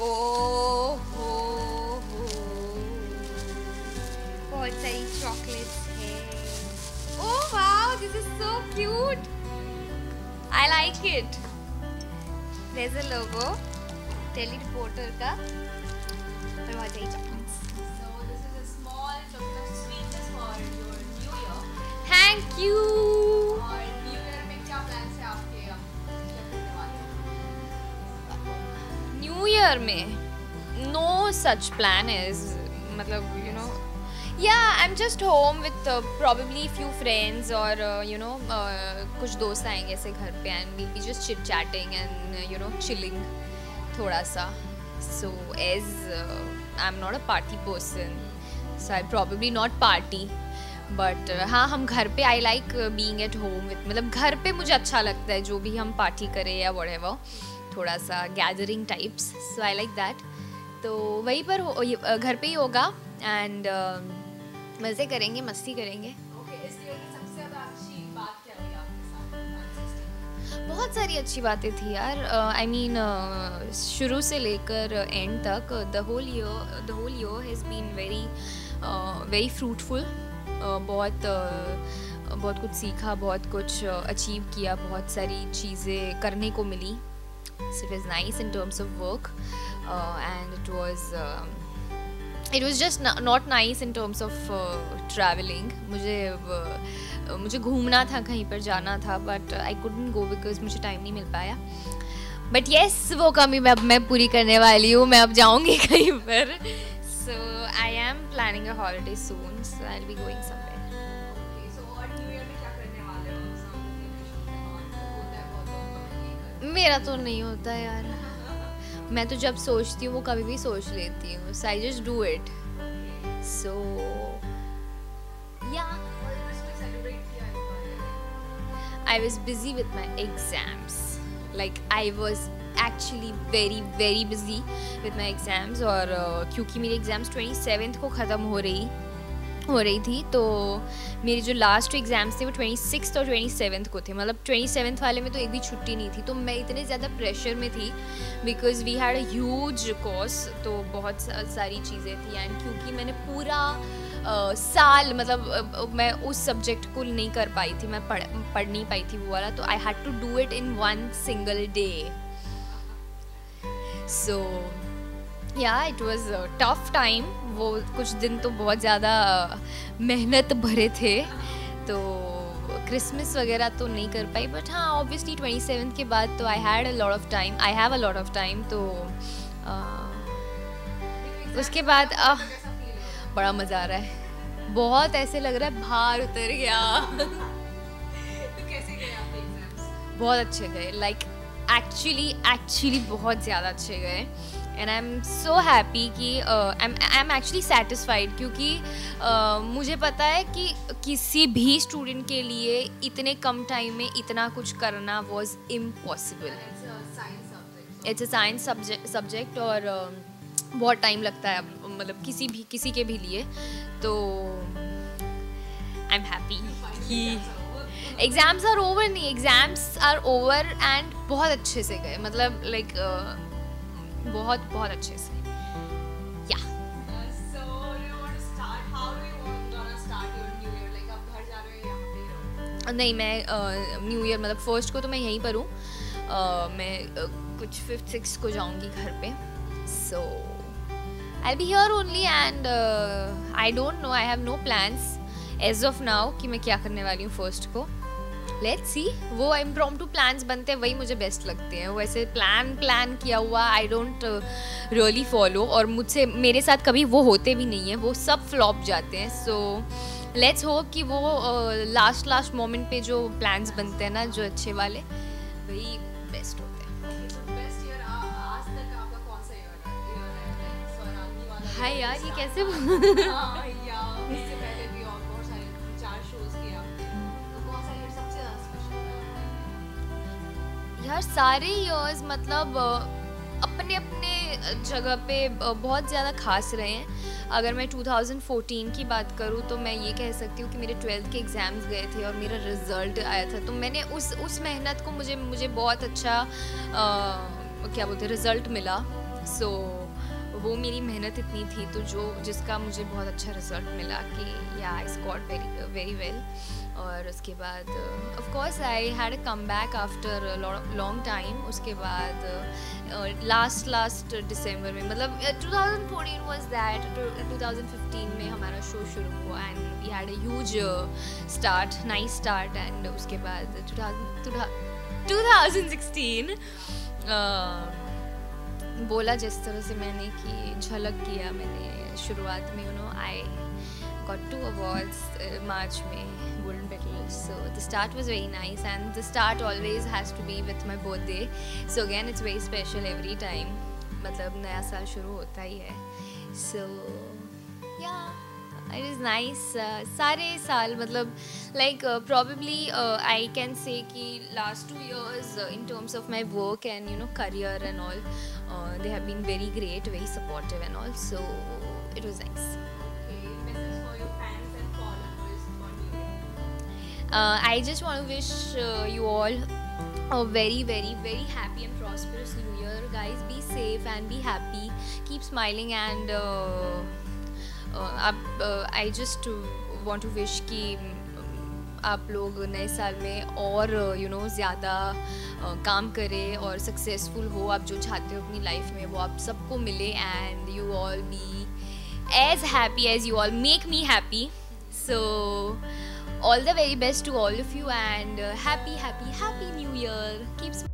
Oh, oh, oh. Pods are chocolates. Oh wow, this is so cute. I like it. There's a logo. Teleporter ka. cup. are chocolates. So this is a small chocolate for your New Year. Thank you. Year में। No such plan is मतलब you know yeah I am just home with probably few friends और you know कुछ दोस्त आएँगे ऐसे घर पे and we'll be just chit chatting and you know chilling थोड़ा सा। So as I am not a party person so I probably not party but हाँ हम घर पे I like being at home with मतलब घर पे मुझे अच्छा लगता है, जो भी हम पार्टी करें या वट थोड़ा सा gathering types so I like that तो वहीं पर घर पे ही होगा एंड मज़े करेंगे मस्ती करेंगे। Okay, इस year की सबसे ज़्यादा बात क्या रही आपके साथ 2016? बहुत सारी अच्छी बातें थी यार। आई मीन शुरू से लेकर एंड तक the whole year the whole year has been very very fruitful बहुत uh, बहुत कुछ सीखा बहुत कुछ अचीव किया बहुत सारी चीज़ें करने को मिली। So it was nice in terms of work uh, and it was um, it was just no- not nice in terms of uh, traveling. मुझे uh, मुझे घूमना था कहीं पर जाना था but I couldn't go because मुझे टाइम नहीं मिल पाया. बट येस वो कमी मैं अब मैं पूरी करने वाली हूँ मैं अब जाऊँगी कहीं पर. So I am planning a holiday soon so I be going somewhere मेरा तो नहीं होता यार मैं तो जब सोचती हूँ वो कभी भी सोच लेती हूँ so I just do it so? I was busy with my exams. Like I was actually very very busy with my exams और uh, क्योंकि मेरी एग्ज़ाम्स 27th को ख़त्म हो रही हो रही थी तो मेरी जो लास्ट एग्ज़ाम्स थे वो 26th और 27th को थे। मतलब 27th वाले में तो एक भी छुट्टी नहीं थी तो मैं इतने ज़्यादा प्रेशर में थी because we had a huge course तो बहुत सारी चीज़ें थी। एंड क्योंकि मैंने पूरा अ, साल मतलब अ, मैं उस सब्जेक्ट को नहीं कर पाई थी मैं पढ़ पढ़ नहीं पाई थी वो वाला तो I had to do it in one single day so yeah it was tough time वो कुछ दिन तो बहुत ज़्यादा मेहनत भरे थे। तो क्रिसमस वगैरह तो नहीं कर पाई बट हाँ ऑब्वियसली ट्वेंटी सेवन के बाद तो I had a lot of time I have a lot of time तो उसके बाद? बड़ा मज़ा आ रहा है। बहुत ऐसे लग रहा है भार उतर गया। तो कैसे गए बहुत अच्छे गए। लाइक एक्चुअली एक्चुअली बहुत ज़्यादा अच्छे गए। And I am so happy कि आई एम एक्चुअली सेटिस्फाइड क्योंकि uh, मुझे पता है कि किसी भी स्टूडेंट के लिए इतने कम टाइम में इतना कुछ करना was impossible. It's a science subject और uh, बहुत टाइम लगता है अब मतलब किसी भी किसी के भी लिए। तो आई एम हैप्पी कि एग्ज़ाम्स आर ओवर नहीं एग्ज़ाम्स आर ओवर एंड बहुत अच्छे से गए। मतलब लाइक बहुत बहुत अच्छे से? नहीं, मैं न्यू ईयर मतलब फ़र्स्ट को तो मैं यहीं पर हूँ। मैं कुछ फिफ्थ सिक्स को जाऊँगी घर पे। So I be here only and I don't know I have no plans as of now कि मैं क्या करने वाली हूँ फ़र्स्ट को। लेट्स सी वो इम्प्रॉम टू प्लान्स बनते हैं वही मुझे बेस्ट लगते हैं। वैसे प्लान प्लान किया हुआ आई डोंट रियली फॉलो और मुझसे मेरे साथ कभी वो होते भी नहीं है। वो सब फ्लॉप जाते हैं। सो लेट्स होप कि वो लास्ट लास्ट मोमेंट पे जो प्लान्स बनते हैं ना जो अच्छे वाले वही बेस्ट होते हैं। Okay, so best year यार सारे ईयर्स मतलब अपने अपने जगह पे बहुत ज़्यादा खास रहे हैं। अगर मैं 2014 की बात करूँ तो मैं ये कह सकती हूँ कि मेरे ट्वेल्थ के एग्ज़ाम्स गए थे और मेरा रिज़ल्ट आया था। तो मैंने उस उस मेहनत को मुझे मुझे बहुत अच्छा आ, क्या बोलते रिज़ल्ट मिला। सो so, वो मेरी मेहनत इतनी थी तो जो, जिसका मुझे बहुत अच्छा रिज़ल्ट मिला कि yeah I scored very very well और उसके बाद of course I had come back after long time उसके बाद लास्ट लास्ट दिसंबर में मतलब 2014 वाज दैट 2015 में हमारा शो शुरू हुआ and we had a huge start nice start and उसके बाद 2016 बोला जिस तरह से मैंने कि झलक किया मैंने शुरुआत में you know I two awards uh, March में golden medal so the start was very nice and the start always has to be with my birthday so again it's very special every time मतलब नया साल शुरू होता ही है so yeah it is nice uh, सारे साल मतलब like uh, probably uh, I can say कि last two years uh, in terms of my work and you know career and all uh, they have been very great very supportive and all so it was nice uh, I just want to wish uh, you all a very, very, very happy and prosperous new year. Guys, be safe and be happy. Keep smiling and uh, uh, I just want to wish कि आप लोग नए साल में और you no ज़्यादा काम करें और सक्सेसफुल हो। आप जो चाहते हो अपनी लाइफ में वो आप सबको मिले and you all be as happy as you all make me happy so all the very best to all of you and happy happy happy new year keep